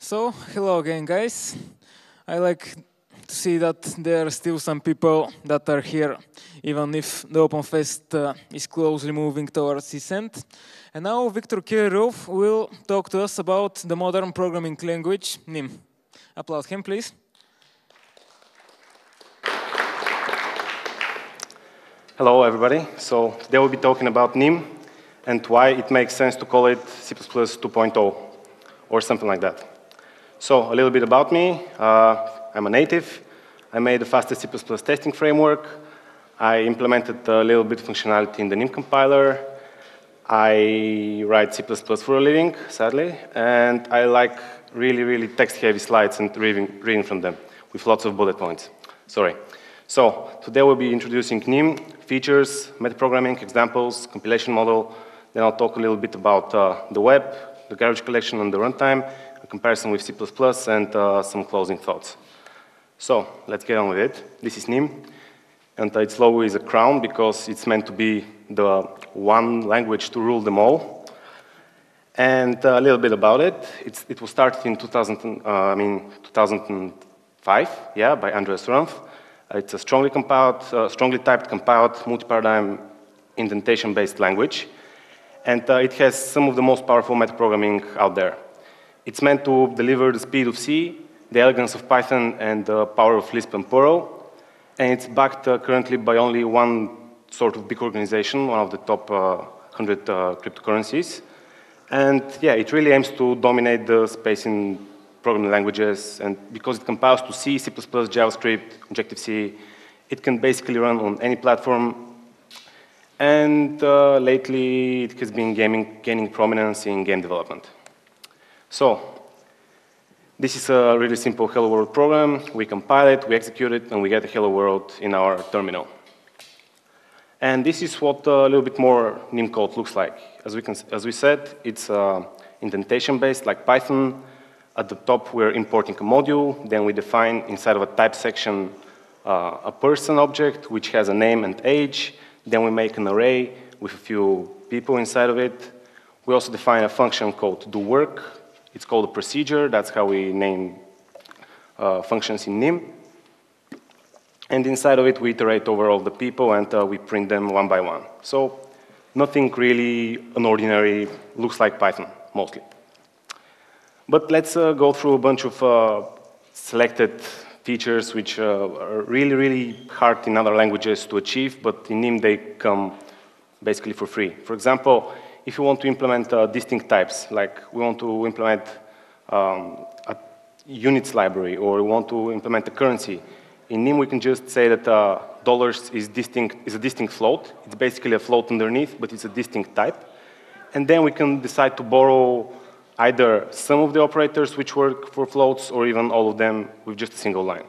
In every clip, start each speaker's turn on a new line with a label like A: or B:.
A: So, hello again, guys. I like to see that there are still some people that are here, even if the OpenFest uh, is closely moving towards its end. And now Viktor Kirillov will talk to us about the modern programming language, NIM. Applaud him, please.
B: Hello, everybody. So today we'll be talking about NIM and why it makes sense to call it C++ 2.0 or something like that. So a little bit about me. Uh, I'm a native. I made the fastest C++ testing framework. I implemented a little bit of functionality in the NIM compiler. I write C++ for a living, sadly, and I like really, really text-heavy slides and reading, reading from them with lots of bullet points. Sorry. So today we'll be introducing NIM, features, metaprogramming, examples, compilation model. Then I'll talk a little bit about uh, the web, the garbage collection, and the runtime, comparison with C++, and uh, some closing thoughts. So let's get on with it. This is NIM, and its logo is a crown because it's meant to be the one language to rule them all. And a little bit about it. It's, it was started in 2000, uh, I mean 2005, yeah, by Andreas Rumpf. It's a strongly compiled, uh, strongly typed compiled multi-paradigm indentation-based language, and uh, it has some of the most powerful metaprogramming out there. It's meant to deliver the speed of C the elegance of Python and the power of Lisp and Perl. And it's backed uh, currently by only one sort of big organization, one of the top uh, 100 uh, cryptocurrencies. And yeah, it really aims to dominate the space in programming languages. And because it compiles to C, C++, JavaScript, Objective-C, it can basically run on any platform. And uh, lately, it has been gaming, gaining prominence in game development. So this is a really simple Hello World program. We compile it, we execute it, and we get a Hello World in our terminal. And this is what a little bit more NIM code looks like. As we, can, as we said, it's uh, indentation-based, like Python. At the top, we're importing a module. Then we define inside of a type section uh, a person object, which has a name and age. Then we make an array with a few people inside of it. We also define a function called do work, it's called a procedure. That's how we name uh, functions in NIM. And inside of it, we iterate over all the people and uh, we print them one by one. So nothing really unordinary looks like Python, mostly. But let's uh, go through a bunch of uh, selected features which uh, are really, really hard in other languages to achieve, but in NIM they come basically for free. For example, if you want to implement uh, distinct types, like we want to implement um, a units library or we want to implement a currency, in NIM we can just say that uh, dollars is, distinct, is a distinct float. It's basically a float underneath, but it's a distinct type. And then we can decide to borrow either some of the operators which work for floats or even all of them with just a single line.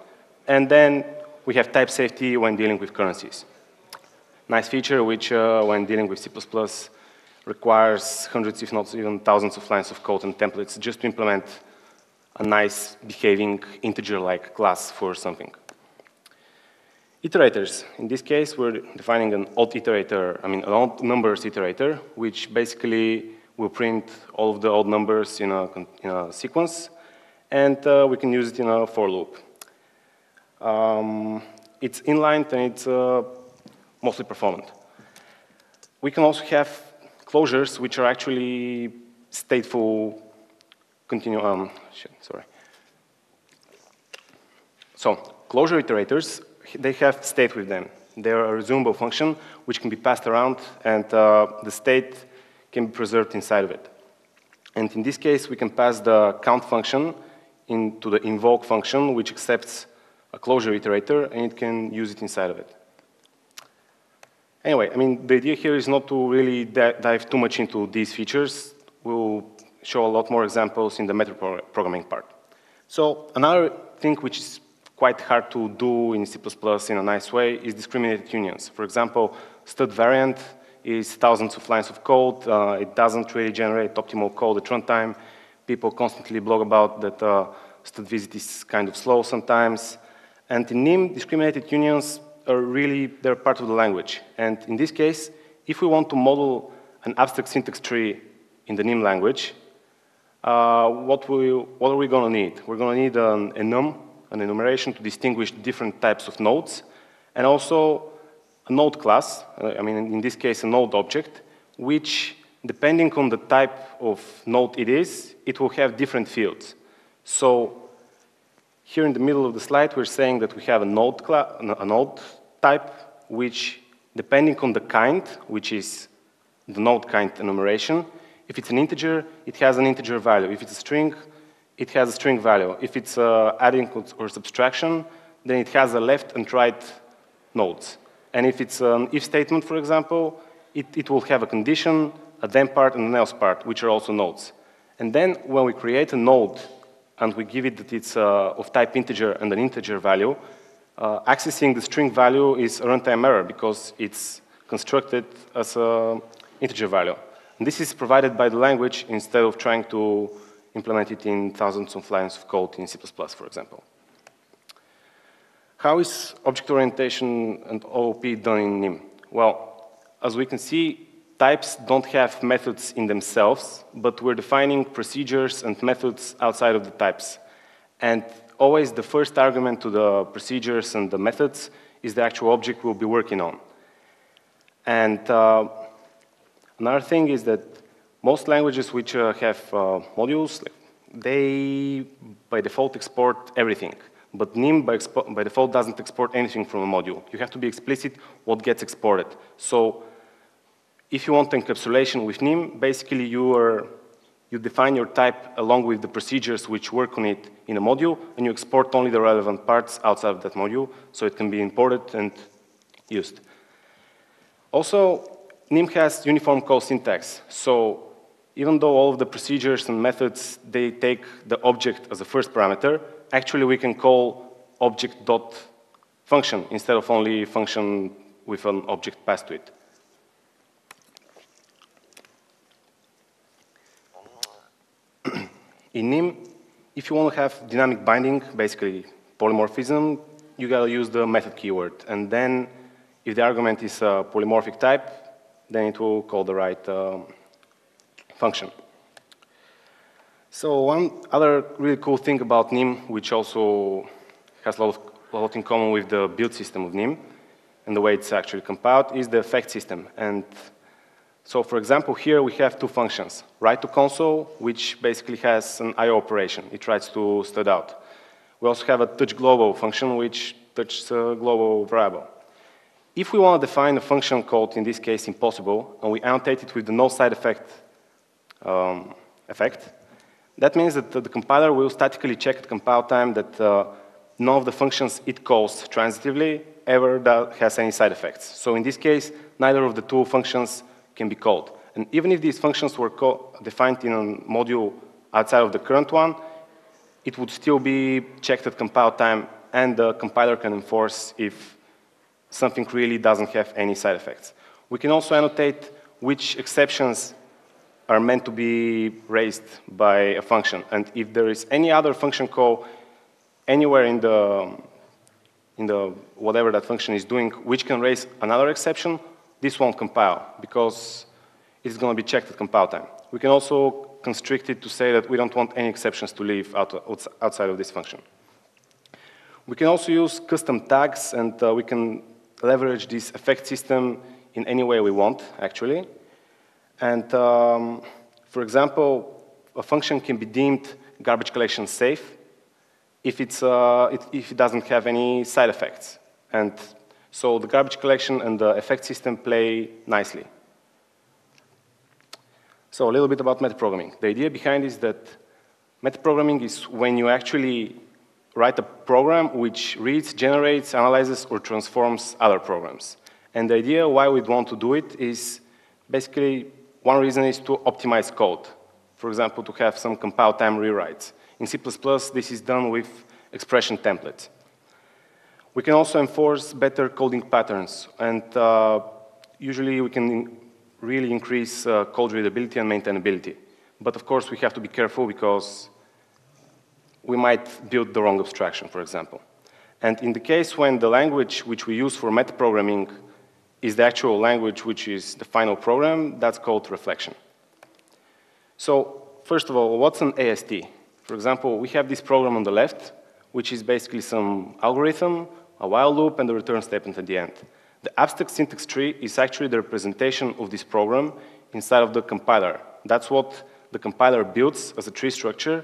B: And then we have type safety when dealing with currencies. Nice feature which, uh, when dealing with C++, requires hundreds, if not even thousands of lines of code and templates just to implement a nice behaving integer-like class for something. Iterators. In this case, we're defining an odd iterator, I mean, an odd numbers iterator, which basically will print all of the odd numbers in a, in a sequence, and uh, we can use it in a for loop. Um, it's inline and it's uh, mostly performant. We can also have closures which are actually stateful continue, um, sorry. So closure iterators, they have state with them. They're a resumable function which can be passed around and uh, the state can be preserved inside of it. And in this case, we can pass the count function into the invoke function which accepts a closure iterator and it can use it inside of it. Anyway, I mean, the idea here is not to really dive too much into these features. We'll show a lot more examples in the metaprogramming part. So another thing which is quite hard to do in C++ in a nice way is discriminated unions. For example, std variant is thousands of lines of code. Uh, it doesn't really generate optimal code at runtime. People constantly blog about that uh, std visit is kind of slow sometimes. And in NIM, discriminated unions are really, they're part of the language. And in this case, if we want to model an abstract syntax tree in the NIM language, uh, what, we, what are we going to need? We're going to need an enum, an enumeration to distinguish different types of nodes, and also a node class, uh, I mean, in this case, a node object, which, depending on the type of node it is, it will have different fields. So here in the middle of the slide, we're saying that we have a node, class, a node type, which, depending on the kind, which is the node kind enumeration, if it's an integer, it has an integer value. If it's a string, it has a string value. If it's uh, adding or subtraction, then it has a left and right nodes. And if it's an if statement, for example, it, it will have a condition, a then part, and an else part, which are also nodes. And then when we create a node and we give it that it's uh, of type integer and an integer value, uh, accessing the string value is a runtime error because it's constructed as an integer value. And this is provided by the language instead of trying to implement it in thousands of lines of code in C++, for example. How is object orientation and OOP done in NIM? Well, as we can see, types don't have methods in themselves, but we're defining procedures and methods outside of the types. And always the first argument to the procedures and the methods is the actual object we'll be working on. And uh, another thing is that most languages which uh, have uh, modules, they by default export everything. But NIM by, by, default doesn't export anything from a module. You have to be explicit what gets exported. So if you want encapsulation with NIM, basically you, are, you define your type along with the procedures which work on it in a module, and you export only the relevant parts outside of that module, so it can be imported and used. Also, NIM has uniform call syntax. So even though all of the procedures and methods, they take the object as a first parameter, actually we can call object dot function instead of only function with an object passed to it. In NIM, if you want to have dynamic binding, basically polymorphism, you gotta use the method keyword. And then if the argument is a polymorphic type, then it will call the right um, function. So one other really cool thing about NIM, which also has a lot, of, a lot in common with the build system of NIM and the way it's actually compiled, is the effect system. And so for example, here we have two functions. Write to console, which basically has an I.O. operation. It tries to stdout. We also have a touch global function, which touches a global variable. If we want to define a function called, in this case, impossible, and we annotate it with the no side effect um, effect, that means that the compiler will statically check at compile time that uh, none of the functions it calls transitively ever has any side effects. So in this case, neither of the two functions can be called. And even if these functions were defined in a module outside of the current one, it would still be checked at compile time, and the compiler can enforce if something really doesn't have any side effects. We can also annotate which exceptions are meant to be raised by a function. And if there is any other function call anywhere in the, in the whatever that function is doing, which can raise another exception, this won't compile because it's going to be checked at compile time. We can also constrict it to say that we don't want any exceptions to leave out, outside of this function. We can also use custom tags, and uh, we can leverage this effect system in any way we want, actually. And um, for example, a function can be deemed garbage collection safe if, it's, uh, it, if it doesn't have any side effects. And so the garbage collection and the effect system play nicely. So a little bit about metaprogramming. The idea behind is that metaprogramming is when you actually write a program which reads, generates, analyzes, or transforms other programs. And the idea why we'd want to do it is basically one reason is to optimize code. For example, to have some compile time rewrites. In C++, this is done with expression templates. We can also enforce better coding patterns, and uh, usually we can really increase uh, code readability and maintainability. But of course, we have to be careful because we might build the wrong abstraction, for example. And in the case when the language which we use for metaprogramming is the actual language which is the final program, that's called reflection. So first of all, what's an AST? For example, we have this program on the left, which is basically some algorithm, a while loop, and a return statement at the end. The abstract syntax tree is actually the representation of this program inside of the compiler. That's what the compiler builds as a tree structure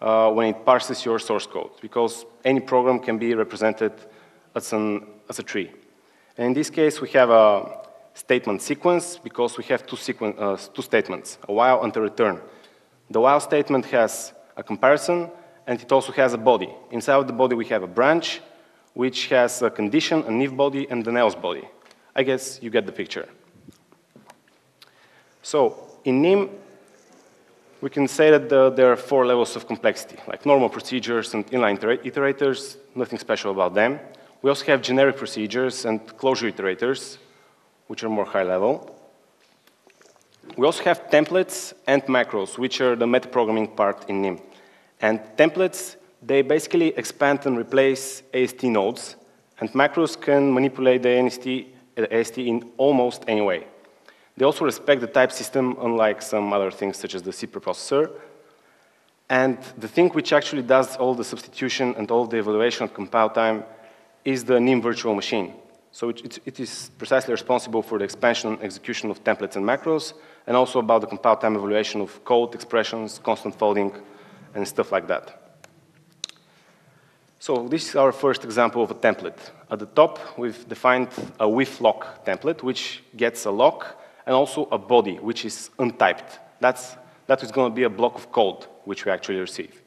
B: uh, when it parses your source code, because any program can be represented as, an, as a tree. And in this case, we have a statement sequence because we have two, uh, two statements, a while and a return. The while statement has a comparison, and it also has a body. Inside of the body, we have a branch, which has a condition, an if body, and an else body. I guess you get the picture. So in NIM, we can say that the, there are four levels of complexity, like normal procedures and inline iterators, nothing special about them. We also have generic procedures and closure iterators, which are more high level. We also have templates and macros, which are the metaprogramming part in NIM. And templates, they basically expand and replace AST nodes, and macros can manipulate the AST, AST in almost any way. They also respect the type system, unlike some other things such as the C preprocessor. And the thing which actually does all the substitution and all the evaluation of compile time is the NIM virtual machine. So it, it, it is precisely responsible for the expansion and execution of templates and macros, and also about the compile time evaluation of code, expressions, constant folding, and stuff like that. So this is our first example of a template. At the top, we've defined a with lock template, which gets a lock and also a body, which is untyped. That's, that is going to be a block of code, which we actually receive.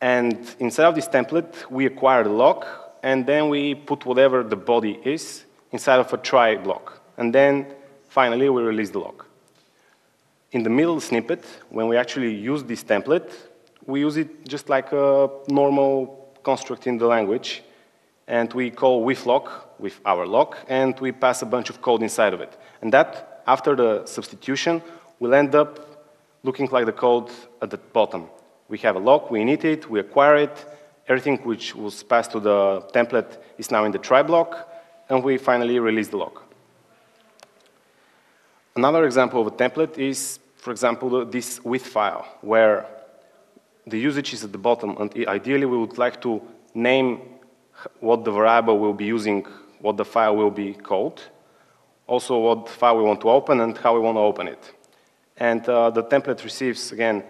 B: And inside of this template, we acquire the lock, and then we put whatever the body is inside of a try block. And then, finally, we release the lock. In the middle snippet, when we actually use this template, we use it just like a normal construct in the language, and we call with lock with our lock, and we pass a bunch of code inside of it. And that, after the substitution, will end up looking like the code at the bottom. We have a lock, we init it, we acquire it, everything which was passed to the template is now in the try block, and we finally release the lock. Another example of a template is, for example, this with file, where the usage is at the bottom, and ideally we would like to name what the variable will be using, what the file will be called, also what file we want to open and how we want to open it. And uh, the template receives, again,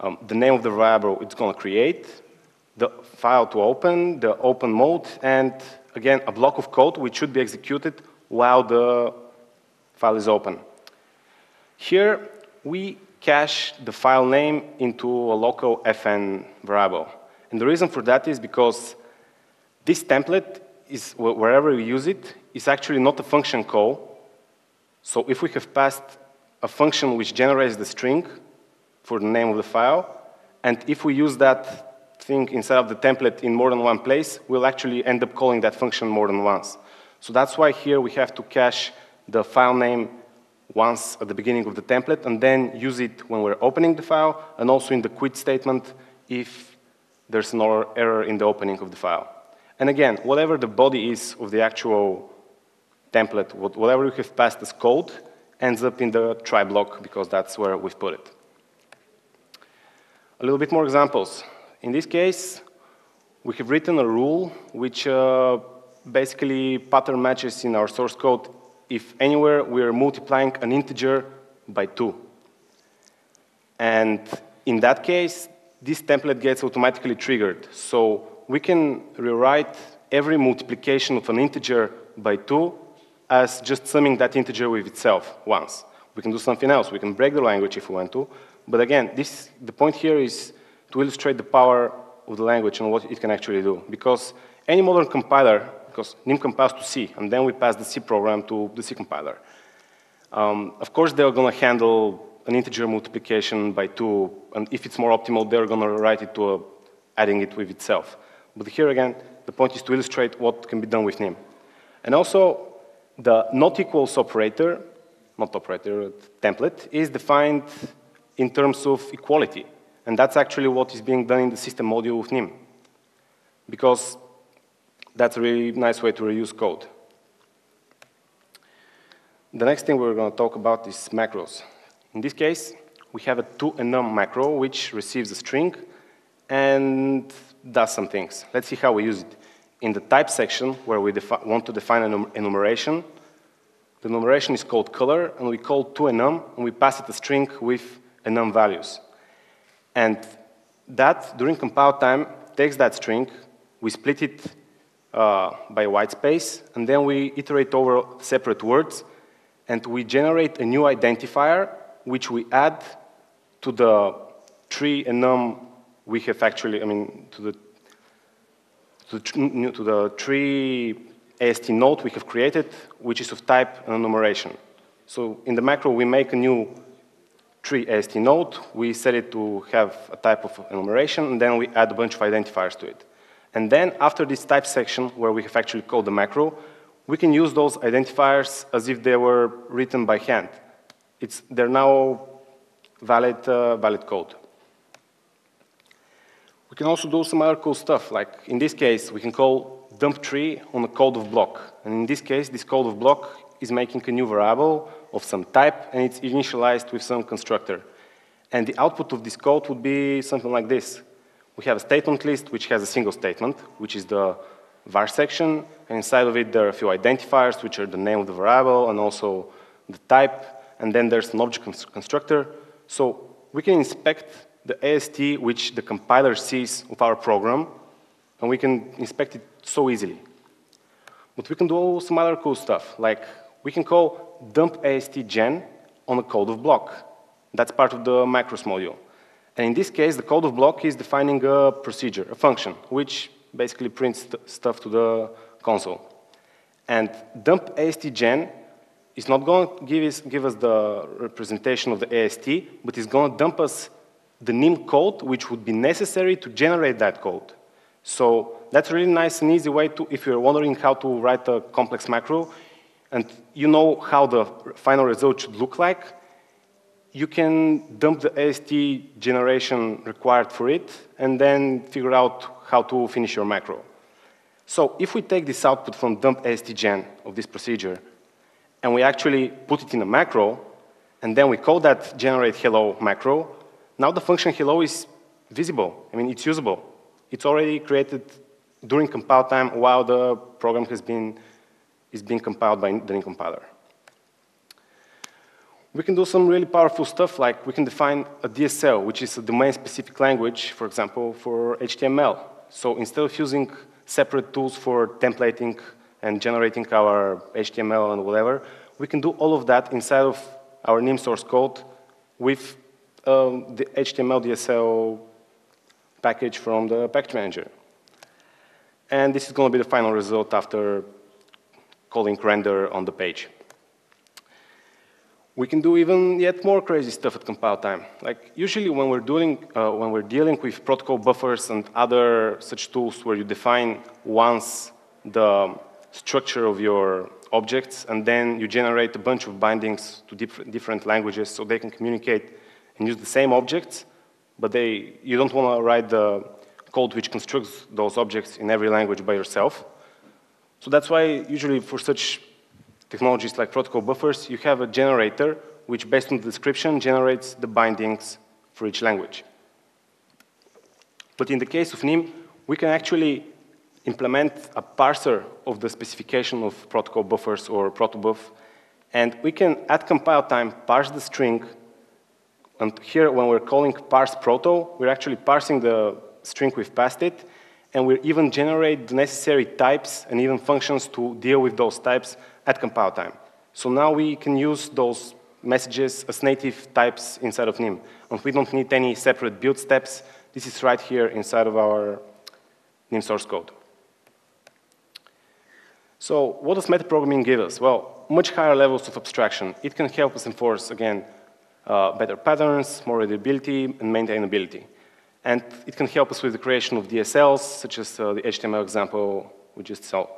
B: um, the name of the variable it's going to create, the file to open, the open mode, and again, a block of code which should be executed while the file is open. Here, we cache the file name into a local fn variable. And the reason for that is because this template is, wherever we use it, is actually not a function call. So if we have passed a function which generates the string for the name of the file, and if we use that thing inside of the template in more than one place, we'll actually end up calling that function more than once. So that's why here we have to cache the file name once at the beginning of the template and then use it when we're opening the file and also in the quit statement if there's an error in the opening of the file. And again, whatever the body is of the actual template, whatever you have passed as code, ends up in the try block because that's where we've put it. A little bit more examples. In this case, we have written a rule which uh, basically pattern matches in our source code if anywhere we are multiplying an integer by 2. And in that case, this template gets automatically triggered. So we can rewrite every multiplication of an integer by 2 as just summing that integer with itself once. We can do something else. We can break the language if we want to. But again, this, the point here is to illustrate the power of the language and what it can actually do. Because any modern compiler, because NIM compiles to C, and then we pass the C program to the C compiler. Um, of course, they're going to handle an integer multiplication by 2, and if it's more optimal, they're going to write it to a, adding it with itself. But here again, the point is to illustrate what can be done with NIM. And also, the not equals operator, not operator, template, is defined in terms of equality. And that's actually what is being done in the system module with NIM. Because that's a really nice way to reuse code. The next thing we're going to talk about is macros. In this case, we have a toEnum macro, which receives a string and does some things. Let's see how we use it. In the type section, where we want to define an enumeration, the enumeration is called color, and we call toEnum, and we pass it a string with enum values. And that, during compile time, takes that string, we split it uh, by white space, and then we iterate over separate words, and we generate a new identifier, which we add to the tree enum we have actually, I mean, to the, to the, to the tree AST node we have created, which is of type enumeration. So in the macro, we make a new tree AST node, we set it to have a type of enumeration, and then we add a bunch of identifiers to it. And then after this type section, where we have actually called the macro, we can use those identifiers as if they were written by hand. It's, they're now valid, uh, valid code. We can also do some other cool stuff, like in this case, we can call dump tree on a code of block. And in this case, this code of block is making a new variable of some type, and it's initialized with some constructor. And the output of this code would be something like this. We have a statement list which has a single statement, which is the var section, and inside of it there are a few identifiers, which are the name of the variable and also the type, and then there's an object constructor. So we can inspect the AST which the compiler sees of our program, and we can inspect it so easily. But we can do some other cool stuff, like we can call dump AST gen on a code of block. That's part of the macros module. And in this case, the code of block is defining a procedure, a function, which basically prints stuff to the console. And dump AST gen is not going to give us, give us the representation of the AST, but it's going to dump us the NIM code, which would be necessary to generate that code. So that's a really nice and easy way to, if you're wondering how to write a complex macro, and you know how the final result should look like, you can dump the AST generation required for it, and then figure out how to finish your macro. So if we take this output from dump AST gen of this procedure, and we actually put it in a macro, and then we call that generate hello macro, now the function hello is visible. I mean, it's usable. It's already created during compile time while the program has been, is being compiled by the compiler. We can do some really powerful stuff, like we can define a DSL, which is a domain-specific language, for example, for HTML. So instead of using separate tools for templating and generating our HTML and whatever, we can do all of that inside of our NIM source code with um, the HTML DSL package from the package manager. And this is going to be the final result after calling render on the page. We can do even yet more crazy stuff at compile time. Like usually when we're dealing, uh, when we're dealing with protocol buffers and other such tools where you define once the structure of your objects and then you generate a bunch of bindings to diff different languages so they can communicate and use the same objects, but they, you don't want to write the code which constructs those objects in every language by yourself. So that's why usually for such technologies like protocol buffers, you have a generator which based on the description generates the bindings for each language. But in the case of NIM, we can actually implement a parser of the specification of protocol buffers or protobuf, and we can, at compile time, parse the string and here, when we're calling parse proto, we're actually parsing the string we've passed it, and we even generate the necessary types and even functions to deal with those types at compile time. So now we can use those messages as native types inside of NIM. And we don't need any separate build steps. This is right here inside of our NIM source code. So what does metaprogramming give us? Well, much higher levels of abstraction. It can help us enforce, again, uh, better patterns, more readability, and maintainability. And it can help us with the creation of DSLs, such as uh, the HTML example we just saw.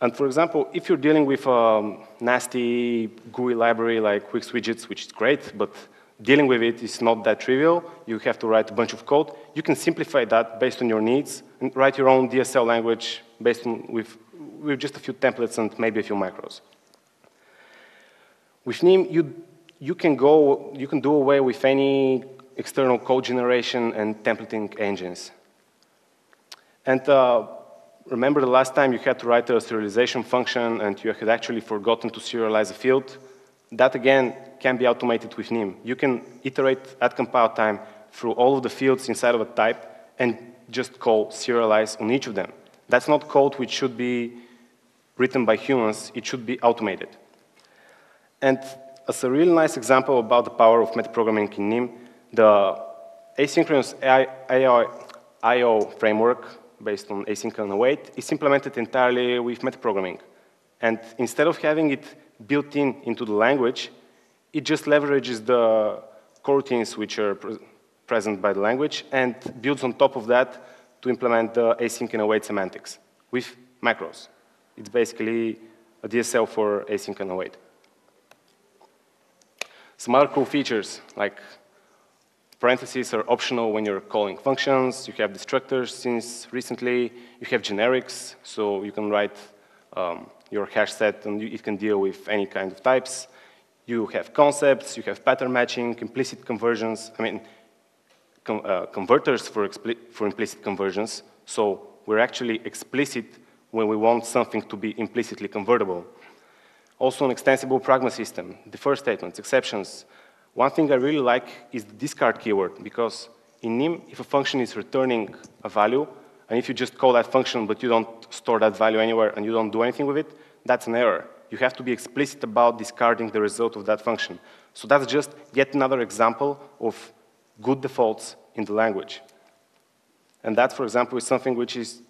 B: And for example, if you're dealing with a nasty GUI library like wxWidgets, which is great, but dealing with it is not that trivial, you have to write a bunch of code, you can simplify that based on your needs and write your own DSL language based on with, with just a few templates and maybe a few macros. With NIM, you you can go, you can do away with any external code generation and templating engines. And uh, remember the last time you had to write a serialization function and you had actually forgotten to serialize a field? That again can be automated with NIM. You can iterate at compile time through all of the fields inside of a type and just call serialize on each of them. That's not code which should be written by humans, it should be automated. And as a really nice example about the power of metaprogramming in NIM, the asynchronous I.O. framework based on async and await is implemented entirely with metaprogramming. And instead of having it built in into the language, it just leverages the coroutines which are pre present by the language and builds on top of that to implement the async and await semantics with macros. It's basically a DSL for async and await. Some other cool features like Parentheses are optional when you're calling functions. You have destructors since recently. You have generics, so you can write um, your hash set and it can deal with any kind of types. You have concepts, you have pattern matching, implicit conversions, I mean, com uh, converters for, for implicit conversions. So we're actually explicit when we want something to be implicitly convertible. Also an extensible pragma system, defer statements, exceptions, one thing I really like is the discard keyword, because in NIM, if a function is returning a value, and if you just call that function but you don't store that value anywhere and you don't do anything with it, that's an error. You have to be explicit about discarding the result of that function. So that's just yet another example of good defaults in the language. And that, for example, is something which is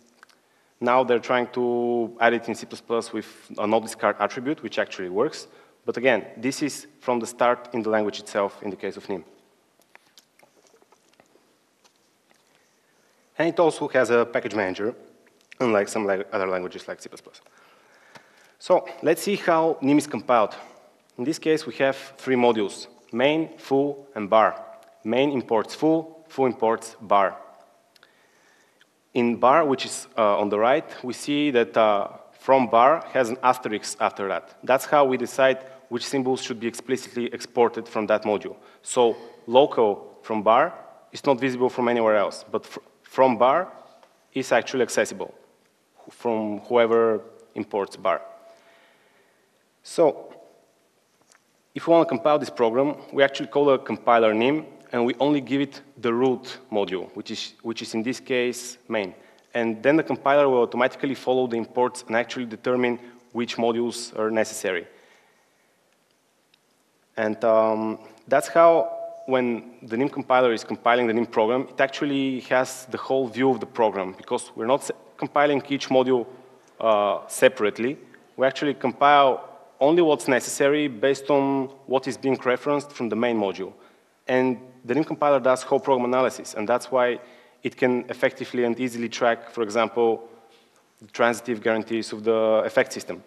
B: now they're trying to add it in C++ with a no discard attribute, which actually works. But again, this is from the start in the language itself in the case of NIM. And it also has a package manager, unlike some other languages like C++. So let's see how NIM is compiled. In this case, we have three modules, main, foo, and bar. Main imports foo, foo imports bar. In bar, which is uh, on the right, we see that uh, from bar has an asterisk after that. That's how we decide which symbols should be explicitly exported from that module. So local from bar is not visible from anywhere else, but fr from bar is actually accessible from whoever imports bar. So if we want to compile this program, we actually call a compiler nim, and we only give it the root module, which is, which is in this case main. And then the compiler will automatically follow the imports and actually determine which modules are necessary. And um, that's how, when the NIM compiler is compiling the NIM program, it actually has the whole view of the program, because we're not compiling each module uh, separately. We actually compile only what's necessary based on what is being referenced from the main module. And the NIM compiler does whole program analysis, and that's why it can effectively and easily track, for example, transitive guarantees of the effect system.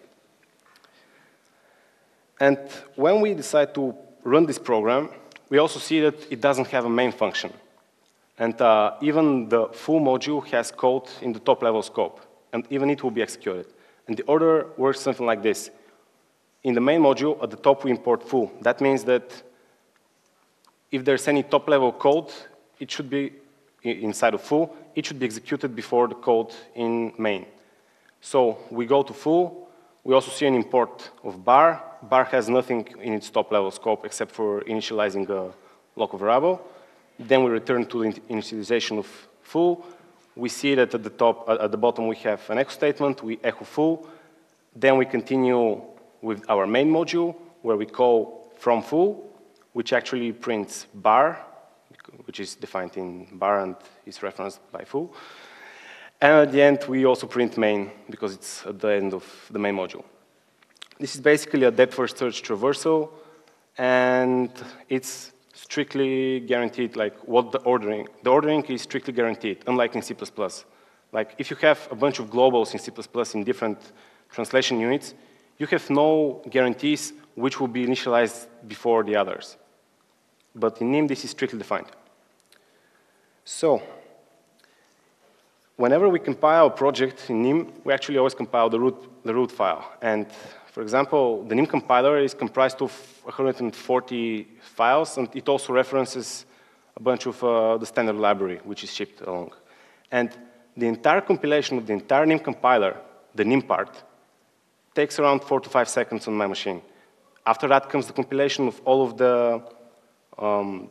B: And when we decide to run this program, we also see that it doesn't have a main function. And uh, even the foo module has code in the top level scope, and even it will be executed. And the order works something like this. In the main module, at the top we import foo. That means that if there's any top level code, it should be inside of foo, it should be executed before the code in main. So we go to foo, we also see an import of bar. Bar has nothing in its top level scope except for initializing a local variable. Then we return to the initialization of foo. We see that at the top, at the bottom, we have an echo statement. We echo foo. Then we continue with our main module, where we call from foo, which actually prints bar which is defined in bar and is referenced by foo. And at the end, we also print main because it's at the end of the main module. This is basically a depth-first search traversal, and it's strictly guaranteed, like what the ordering. The ordering is strictly guaranteed, unlike in C++. Like if you have a bunch of globals in C++ in different translation units, you have no guarantees which will be initialized before the others. But in NIM, this is strictly defined. So, whenever we compile a project in NIM, we actually always compile the root, the root file. And for example, the NIM compiler is comprised of 140 files, and it also references a bunch of uh, the standard library, which is shipped along. And the entire compilation of the entire NIM compiler, the NIM part, takes around four to five seconds on my machine. After that comes the compilation of all of the um,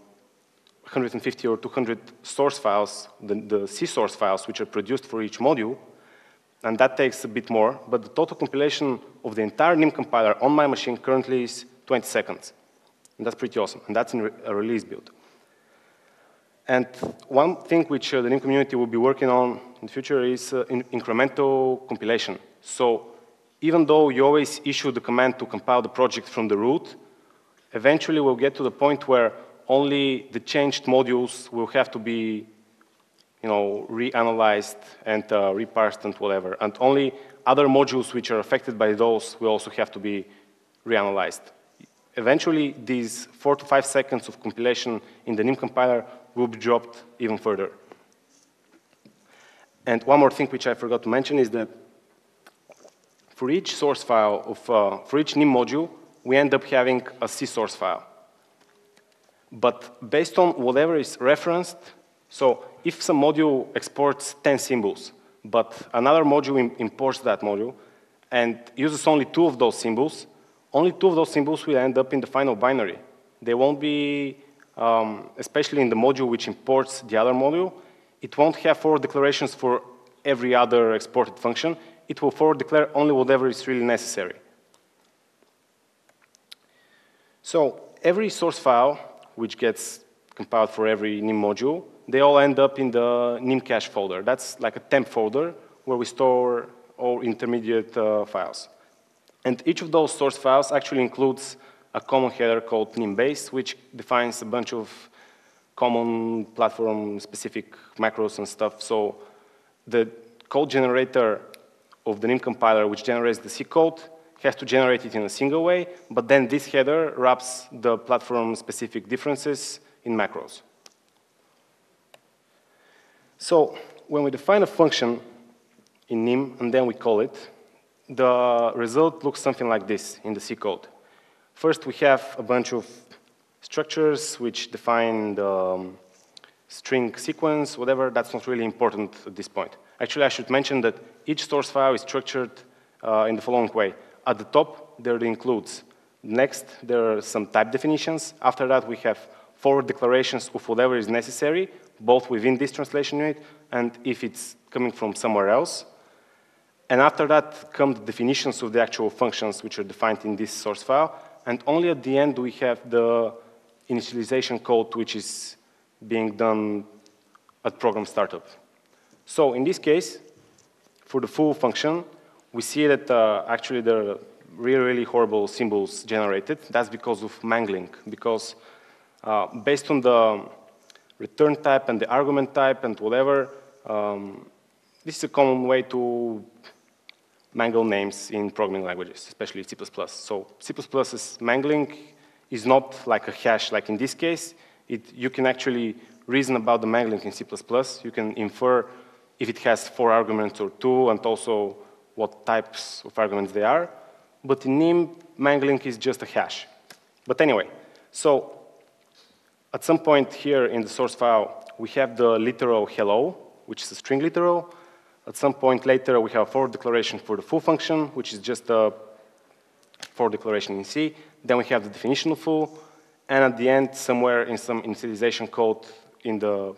B: 150 or 200 source files, the, the C source files, which are produced for each module, and that takes a bit more, but the total compilation of the entire NIM compiler on my machine currently is 20 seconds. And that's pretty awesome, and that's in a release build. And one thing which uh, the NIM community will be working on in the future is uh, in incremental compilation. So even though you always issue the command to compile the project from the root, eventually we'll get to the point where only the changed modules will have to be you know, reanalyzed and uh, reparsed and whatever. And only other modules which are affected by those will also have to be reanalyzed. Eventually, these four to five seconds of compilation in the NIM compiler will be dropped even further. And one more thing which I forgot to mention is that for each source file of, uh, for each NIM module, we end up having a C source file. But based on whatever is referenced, so if some module exports 10 symbols, but another module imports that module and uses only two of those symbols, only two of those symbols will end up in the final binary. They won't be, um, especially in the module which imports the other module, it won't have forward declarations for every other exported function. It will forward declare only whatever is really necessary. So every source file which gets compiled for every NIM module they all end up in the NIM cache folder. That's like a temp folder where we store all intermediate uh, files. And each of those source files actually includes a common header called NIM base, which defines a bunch of common platform-specific macros and stuff. So the code generator of the NIM compiler, which generates the C code, has to generate it in a single way, but then this header wraps the platform-specific differences in macros. So when we define a function in NIM and then we call it, the result looks something like this in the C code. First, we have a bunch of structures which define the um, string sequence, whatever. That's not really important at this point. Actually, I should mention that each source file is structured uh, in the following way. At the top, there includes. Next, there are some type definitions. After that, we have forward declarations of whatever is necessary both within this translation unit and if it's coming from somewhere else. And after that come the definitions of the actual functions which are defined in this source file. And only at the end we have the initialization code which is being done at program startup. So in this case, for the full function, we see that uh, actually there are really, really horrible symbols generated. That's because of mangling, because uh, based on the return type and the argument type and whatever. Um, this is a common way to mangle names in programming languages, especially C++. So C++'s mangling is not like a hash like in this case. It, you can actually reason about the mangling in C++. You can infer if it has four arguments or two and also what types of arguments they are. But in NIM, mangling is just a hash. But anyway, so at some point here in the source file, we have the literal hello, which is a string literal. At some point later, we have a forward declaration for the full function, which is just a forward declaration in C. Then we have the definition of full. And at the end, somewhere in some initialization code in the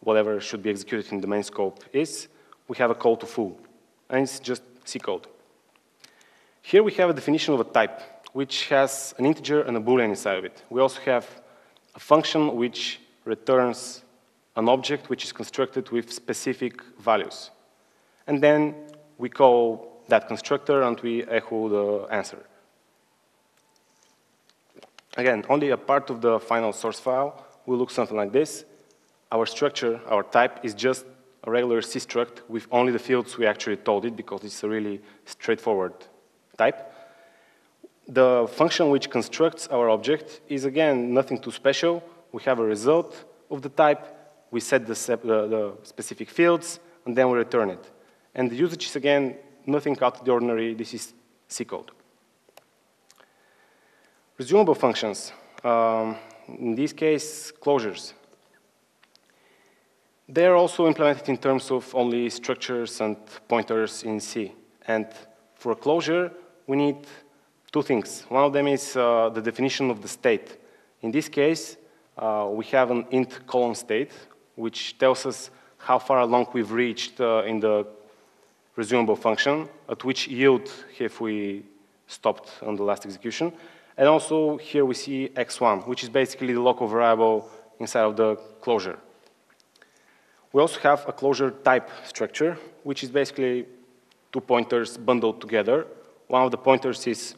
B: whatever should be executed in the main scope is, we have a call to full. And it's just C code. Here we have a definition of a type, which has an integer and a boolean inside of it. We also have a function which returns an object which is constructed with specific values. And then we call that constructor and we echo the answer. Again, only a part of the final source file will look something like this. Our structure, our type, is just a regular C struct with only the fields we actually told it because it's a really straightforward type the function which constructs our object is, again, nothing too special. We have a result of the type, we set the, the, specific fields, and then we return it. And the usage is, again, nothing out of the ordinary. This is C code. Resumable functions, um, in this case, closures. They are also implemented in terms of only structures and pointers in C. And for closure, we need two things. One of them is uh, the definition of the state. In this case, uh, we have an int colon state, which tells us how far along we've reached uh, in the resumable function, at which yield have we stopped on the last execution. And also here we see x1, which is basically the local variable inside of the closure. We also have a closure type structure, which is basically two pointers bundled together. One of the pointers is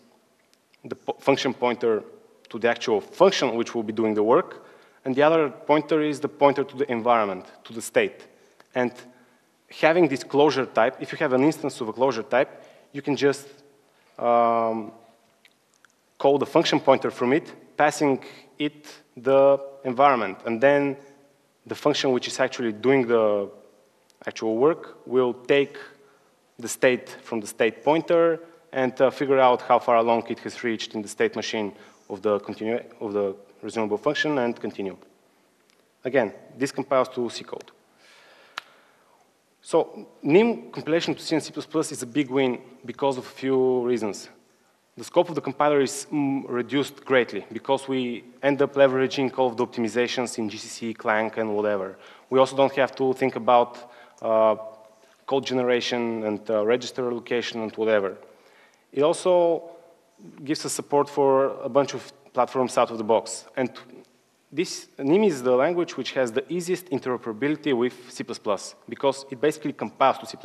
B: the po function pointer to the actual function which will be doing the work, and the other pointer is the pointer to the environment, to the state. And having this closure type, if you have an instance of a closure type, you can just um, call the function pointer from it, passing it the environment. And then the function which is actually doing the actual work will take the state from the state pointer and uh, figure out how far along it has reached in the state machine of the, of the resumable function and continue. Again, this compiles to C code. So NIM compilation to C and C++ is a big win because of a few reasons. The scope of the compiler is mm, reduced greatly because we end up leveraging all of the optimizations in GCC, Clang, and whatever. We also don't have to think about uh, code generation and uh, register allocation and whatever. It also gives us support for a bunch of platforms out of the box. And this NIM is the language which has the easiest interoperability with C++ because it basically compiles to C++.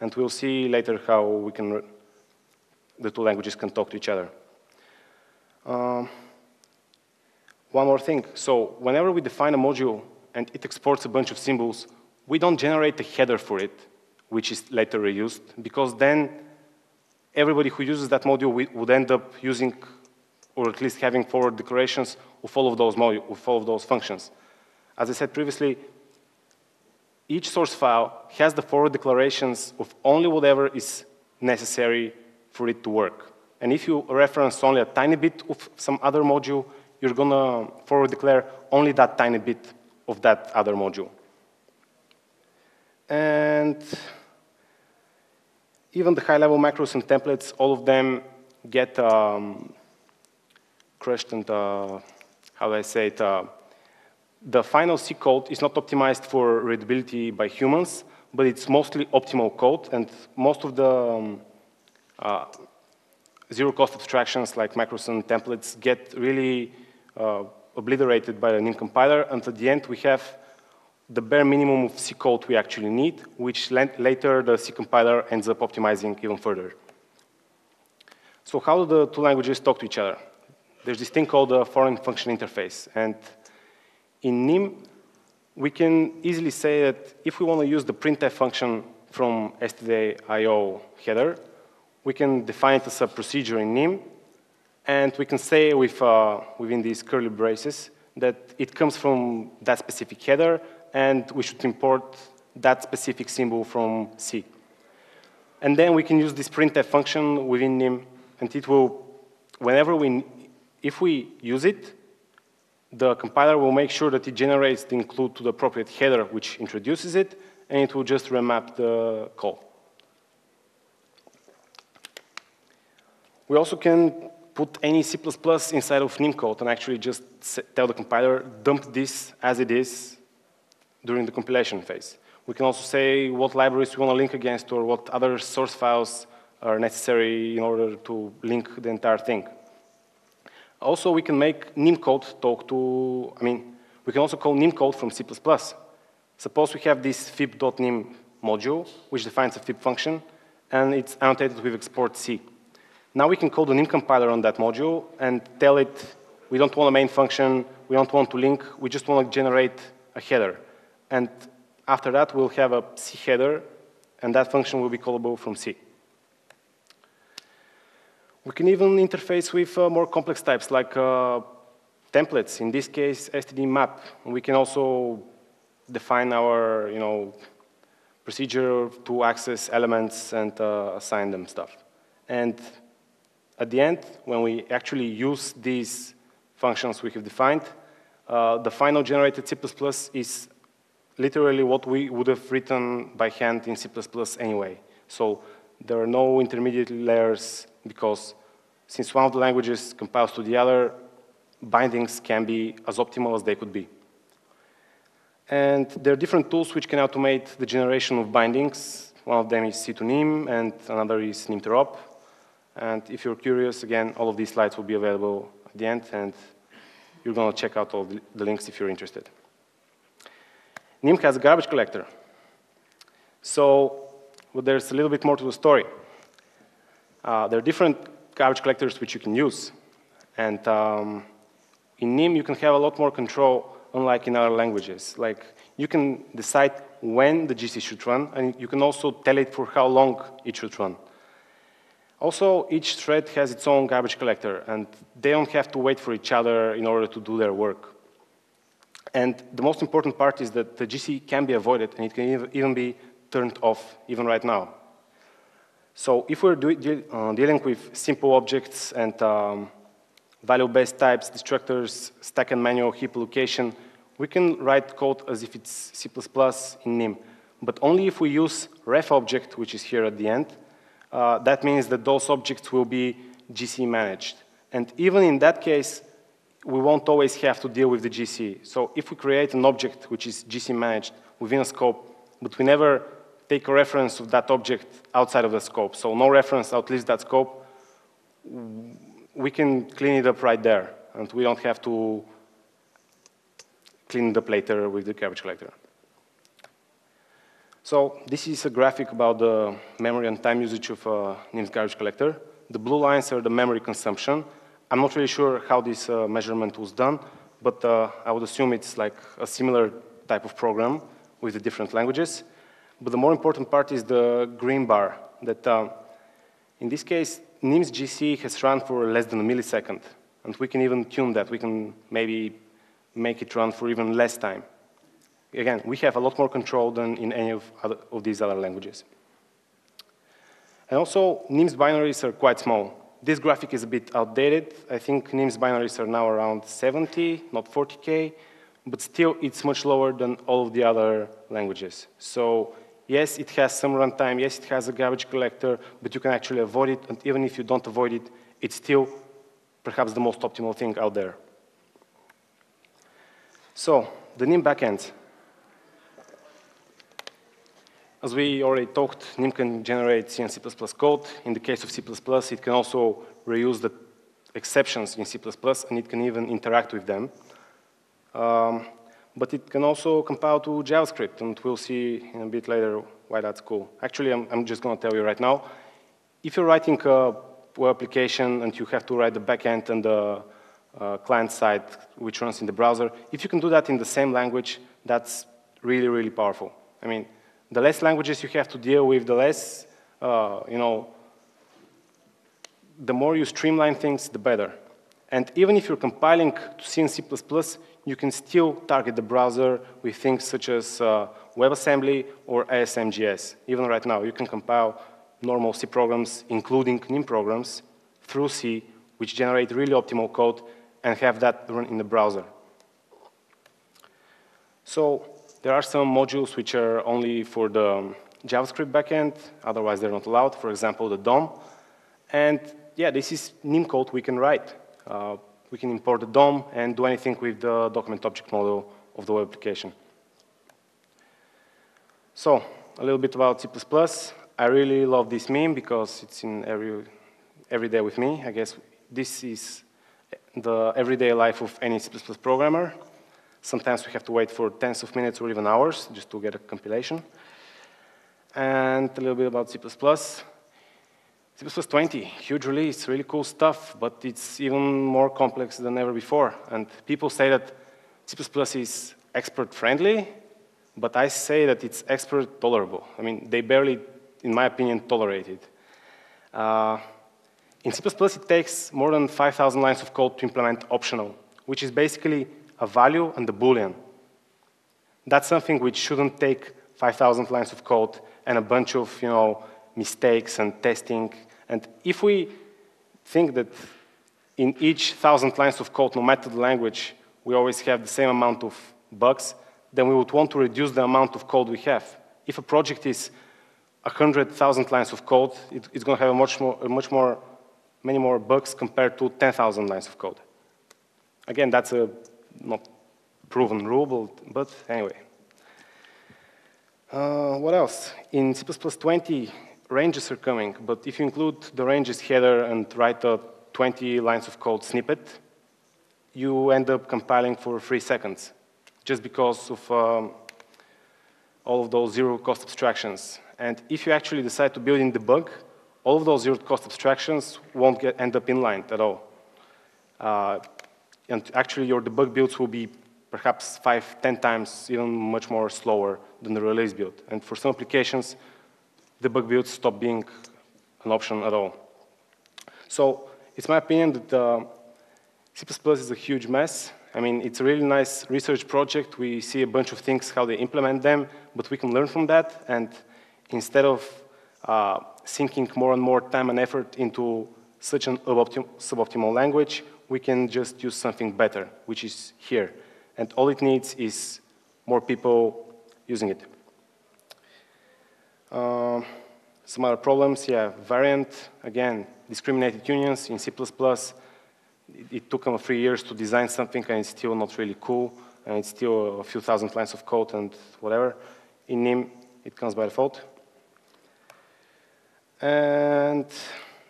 B: And we'll see later how we can, the two languages can talk to each other. Um, one more thing. So whenever we define a module and it exports a bunch of symbols, we don't generate a header for it, which is later reused, because then everybody who uses that module would end up using, or at least having forward declarations of all of those modules, of all of those functions. As I said previously, each source file has the forward declarations of only whatever is necessary for it to work. And if you reference only a tiny bit of some other module, you're gonna forward declare only that tiny bit of that other module. And even the high-level macros and templates, all of them get um, crushed and, uh, how do I say it, uh, the final C code is not optimized for readability by humans, but it's mostly optimal code, and most of the um, uh, zero-cost abstractions like macros and templates get really uh, obliterated by the NIM compiler, and at the end we have the bare minimum of C code we actually need, which later the C compiler ends up optimizing even further. So how do the two languages talk to each other? There's this thing called the foreign function interface. And in NIM, we can easily say that if we want to use the printf function from stdio header, we can define it as a procedure in NIM, and we can say with, uh, within these curly braces that it comes from that specific header, and we should import that specific symbol from C. And then we can use this printf function within NIM, and it will, whenever we, if we use it, the compiler will make sure that it generates the include to the appropriate header which introduces it, and it will just remap the call. We also can put any C++ inside of NIM code and actually just tell the compiler, dump this as it is during the compilation phase. We can also say what libraries we want to link against or what other source files are necessary in order to link the entire thing. Also, we can make NIM code talk to, I mean, we can also call NIM code from C++. Suppose we have this fib.nim module, which defines a fib function, and it's annotated with exportc. Now we can call the NIM compiler on that module and tell it we don't want a main function, we don't want to link, we just want to generate a header. And after that, we'll have a C header, and that function will be callable from C. We can even interface with uh, more complex types like uh, templates, in this case, std map. We can also define our, you know, procedure to access elements and uh, assign them stuff. And at the end, when we actually use these functions we have defined, uh, the final generated C++ is literally what we would have written by hand in C++ anyway. So there are no intermediate layers because since one of the languages compiles to the other, bindings can be as optimal as they could be. And there are different tools which can automate the generation of bindings. One of them is C2NIM, and another is nimterop. And if you're curious, again, all of these slides will be available at the end, and you're going to check out all the links if you're interested. NIM has a garbage collector. So well, there's a little bit more to the story. Uh, there are different garbage collectors which you can use. And um, in NIM, you can have a lot more control, unlike in other languages. Like, you can decide when the GC should run, and you can also tell it for how long it should run. Also, each thread has its own garbage collector, and they don't have to wait for each other in order to do their work. And the most important part is that the GC can be avoided, and it can even be turned off, even right now. So if we're de uh, dealing with simple objects and um, value-based types, destructors, stack and manual heap allocation, we can write code as if it's C++ in NIM. But only if we use ref object, which is here at the end, uh, that means that those objects will be GC managed. And even in that case, we won't always have to deal with the GC. So if we create an object which is GC managed within a scope, but we never take a reference of that object outside of the scope, so no reference outlives that scope, we can clean it up right there, and we don't have to clean it up later with the garbage collector. So this is a graphic about the memory and time usage of uh, NIM's garbage collector. The blue lines are the memory consumption. I'm not really sure how this uh, measurement was done, but uh, I would assume it's like a similar type of program with the different languages. But the more important part is the green bar, that uh, in this case, NIM's GC has run for less than a millisecond, and we can even tune that. We can maybe make it run for even less time again, we have a lot more control than in any of, other, of these other languages. And also, NIM's binaries are quite small. This graphic is a bit outdated. I think NIM's binaries are now around 70, not 40K, but still it's much lower than all of the other languages. So yes, it has some runtime, yes, it has a garbage collector, but you can actually avoid it, and even if you don't avoid it, it's still perhaps the most optimal thing out there. So, the NIM backend. As we already talked, NIM can generate C and C++ code. In the case of C++, it can also reuse the exceptions in C++, and it can even interact with them. Um, but it can also compile to JavaScript, and we'll see in a bit later why that's cool. Actually, I'm, I'm just going to tell you right now. If you're writing a web application and you have to write the backend and the uh, client side, which runs in the browser, if you can do that in the same language, that's really, really powerful. I mean, the less languages you have to deal with, the less, uh, you know, the more you streamline things, the better. And even if you're compiling to C and C++, you can still target the browser with things such as uh, WebAssembly or ASM.js. Even right now, you can compile normal C programs, including NIM programs, through C, which generate really optimal code and have that run in the browser. So there are some modules which are only for the JavaScript backend, otherwise they're not allowed, for example, the DOM. And yeah, this is NIM code we can write. Uh, we can import the DOM and do anything with the document object model of the web application. So, a little bit about C++. I really love this meme because it's in every, every day with me. I guess this is the everyday life of any C++ programmer. Sometimes we have to wait for tens of minutes or even hours just to get a compilation. And a little bit about C++. C++ 20, huge release, really cool stuff, but it's even more complex than ever before. And people say that C++ is expert friendly, but I say that it's expert tolerable. I mean, they barely, in my opinion, tolerate it. Uh, in C++, it takes more than 5,000 lines of code to implement optional, which is basically a value and a boolean. That's something which shouldn't take 5,000 lines of code and a bunch of you know, mistakes and testing. And if we think that in each thousand lines of code, no matter the language, we always have the same amount of bugs, then we would want to reduce the amount of code we have. If a project is 100,000 lines of code, it, it's going to have a much more, much more, many more bugs compared to 10,000 lines of code. Again, that's a not proven rule, but anyway. Uh, what else? In C++20, ranges are coming, but if you include the ranges header and write a 20 lines of code snippet, you end up compiling for three seconds, just because of um, all of those zero cost abstractions. And if you actually decide to build in debug, all of those zero cost abstractions won't get, end up inline at all. Uh, and actually your debug builds will be perhaps five, ten times even much more slower than the release build. And for some applications, the debug builds stop being an option at all. So it's my opinion that uh, C++ is a huge mess. I mean, it's a really nice research project. We see a bunch of things, how they implement them, but we can learn from that. And instead of uh, sinking more and more time and effort into such an suboptimal language, we can just use something better, which is here. And all it needs is more people using it. Uh, some other problems, yeah, variant, again, discriminated unions in C++. It, it took them three years to design something and it's still not really cool and it's still a few thousand lines of code and whatever. In NIM, it comes by default. And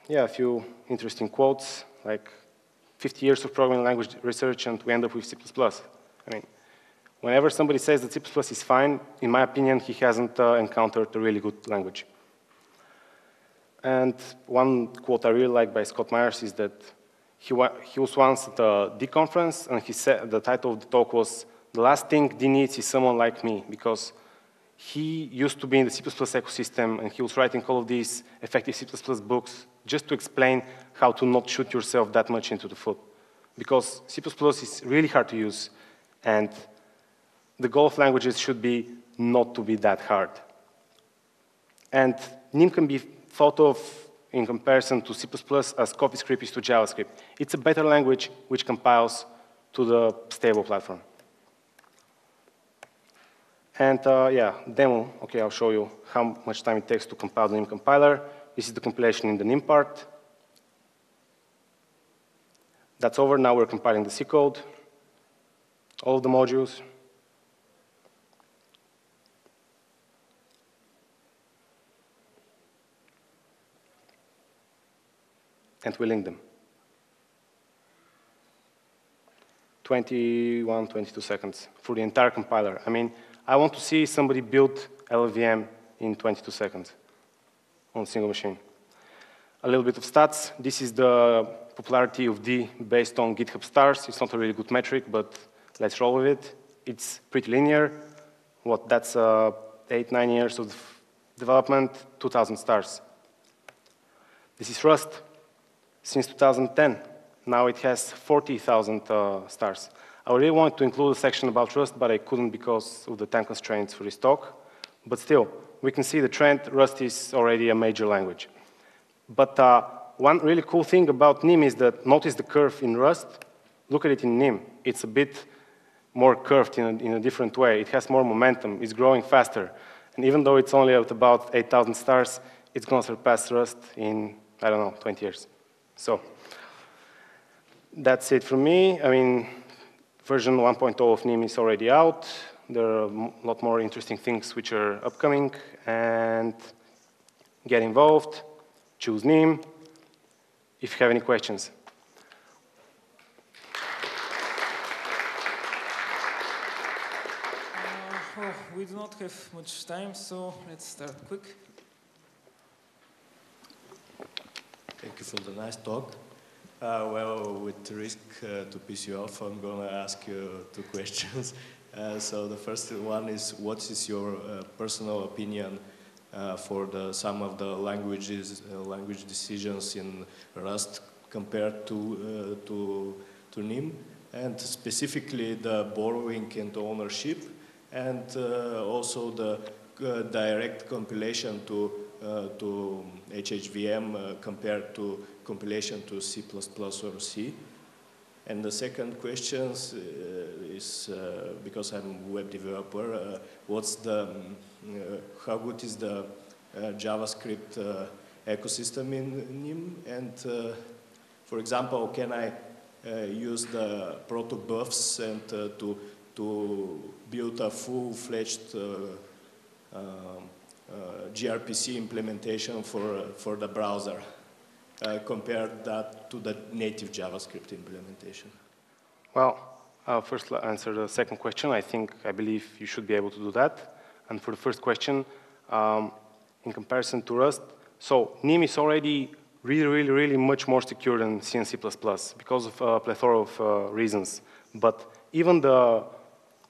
B: yeah, a few interesting quotes, like 50 years of programming language research and we end up with C++. I mean, whenever somebody says that C++ is fine, in my opinion, he hasn't uh, encountered a really good language. And one quote I really like by Scott Meyers is that he, he was once at a D conference and he said the title of the talk was the last thing D needs is someone like me because he used to be in the C++ ecosystem and he was writing all of these effective C++ books just to explain how to not shoot yourself that much into the foot. Because C++ is really hard to use and the goal of languages should be not to be that hard. And NIM can be thought of in comparison to C++ as CoffeeScript is to JavaScript. It's a better language which compiles to the stable platform. And uh, yeah, demo, okay, I'll show you how much time it takes to compile the NIM compiler. This is the compilation in the NIM part. That's over, now we're compiling the C code, all the modules. and we link them. 21, 22 seconds for the entire compiler. I mean, I want to see somebody build LLVM in 22 seconds on a single machine. A little bit of stats. This is the popularity of D based on GitHub stars. It's not a really good metric, but let's roll with it. It's pretty linear. What, that's uh, eight, nine years of development, 2,000 stars. This is Rust since 2010. Now it has 40,000 uh, stars. I really wanted to include a section about Rust, but I couldn't because of the time constraints for this talk. But still, we can see the trend. Rust is already a major language. But uh, one really cool thing about NIM is that notice the curve in Rust. Look at it in NIM. It's a bit more curved in a, in a different way. It has more momentum. It's growing faster. And even though it's only at about 8,000 stars, it's going to surpass Rust in, I don't know, 20 years. So that's it from me. I mean, version 1.0 of NIM is already out. There are a lot more interesting things which are upcoming. And get involved, choose NIM, if you have any questions.
A: Uh, oh, we do not have much time, so let's start quick.
C: Thank you for the nice talk. Uh, well, with risk uh, to piss you off, I'm going to ask you two questions. Uh, so the first one is, what is your uh, personal opinion uh, for the, some of the languages, uh, language decisions in Rust compared to, to, to NIM, and specifically the borrowing and ownership, and also the direct compilation to to HHVM compared to compilation to C++ or C? And the second question uh, is, uh, because I'm web developer, uh, what's the, um, how good is the JavaScript ecosystem in NIM? And for example, can I use the protobufs and to, to build a full-fledged um, gRPC implementation for, for the browser? Uh, compare that to the native JavaScript implementation?
B: Well, uh, first answer the second question. I think, I believe you should be able to do that. And for the first question, um, in comparison to Rust, so NIM is already really, really, really much more secure than C and C++ because of a plethora of uh, reasons. But even the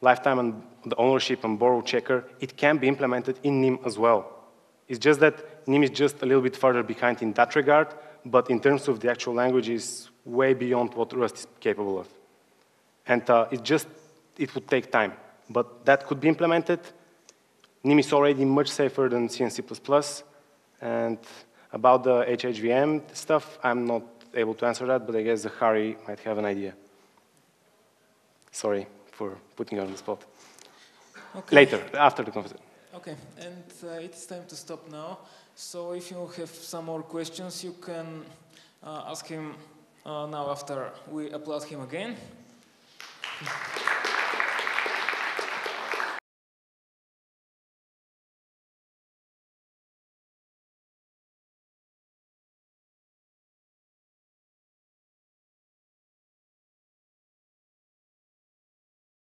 B: lifetime and the ownership and borrow checker, it can be implemented in NIM as well. It's just that NIM is just a little bit further behind in that regard, but in terms of the actual language is way beyond what Rust is capable of. And uh, it just, it would take time. But that could be implemented. NIM is already much safer than C and C++. And about the HHVM stuff, I'm not able to answer that, but I guess Zahary might have an idea. Sorry for putting you on the spot. Okay. Later, after the conference.
A: Okay, and uh, it's time to stop now. So if you have some more questions, you can uh, ask him uh, now after we applaud him again.